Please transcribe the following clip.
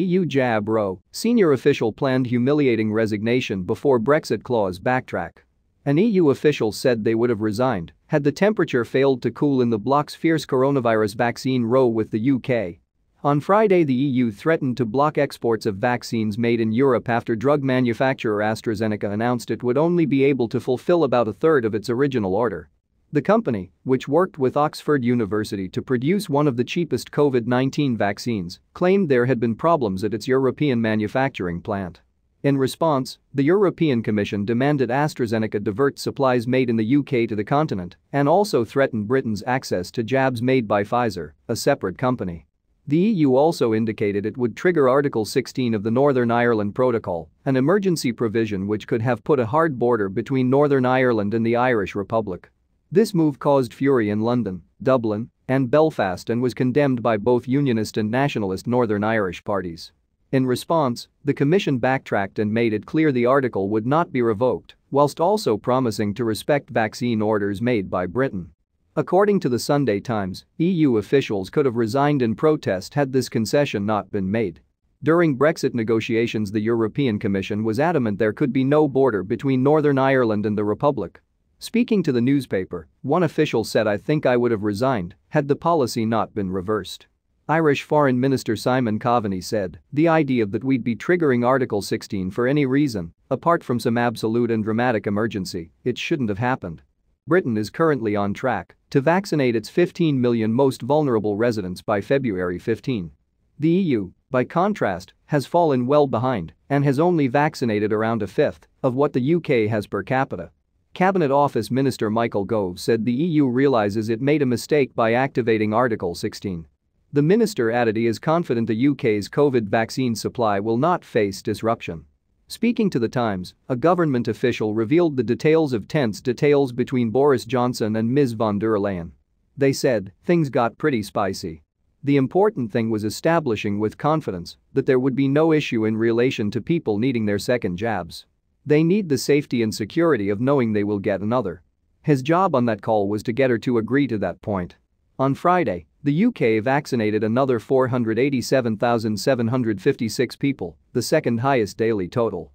EU jab row, senior official planned humiliating resignation before Brexit clause backtrack. An EU official said they would have resigned had the temperature failed to cool in the bloc's fierce coronavirus vaccine row with the UK. On Friday the EU threatened to block exports of vaccines made in Europe after drug manufacturer AstraZeneca announced it would only be able to fulfill about a third of its original order. The company, which worked with Oxford University to produce one of the cheapest COVID-19 vaccines, claimed there had been problems at its European manufacturing plant. In response, the European Commission demanded AstraZeneca divert supplies made in the UK to the continent and also threatened Britain's access to jabs made by Pfizer, a separate company. The EU also indicated it would trigger Article 16 of the Northern Ireland Protocol, an emergency provision which could have put a hard border between Northern Ireland and the Irish Republic. This move caused fury in London, Dublin, and Belfast and was condemned by both Unionist and Nationalist Northern Irish parties. In response, the Commission backtracked and made it clear the article would not be revoked, whilst also promising to respect vaccine orders made by Britain. According to the Sunday Times, EU officials could have resigned in protest had this concession not been made. During Brexit negotiations the European Commission was adamant there could be no border between Northern Ireland and the Republic. Speaking to the newspaper, one official said I think I would have resigned had the policy not been reversed. Irish Foreign Minister Simon Coveney said, the idea that we'd be triggering Article 16 for any reason, apart from some absolute and dramatic emergency, it shouldn't have happened. Britain is currently on track to vaccinate its 15 million most vulnerable residents by February 15. The EU, by contrast, has fallen well behind and has only vaccinated around a fifth of what the UK has per capita. Cabinet Office Minister Michael Gove said the EU realizes it made a mistake by activating Article 16. The minister added he is confident the UK's COVID vaccine supply will not face disruption. Speaking to The Times, a government official revealed the details of tense details between Boris Johnson and Ms von der Leyen. They said, things got pretty spicy. The important thing was establishing with confidence that there would be no issue in relation to people needing their second jabs. They need the safety and security of knowing they will get another. His job on that call was to get her to agree to that point. On Friday, the UK vaccinated another 487,756 people, the second highest daily total.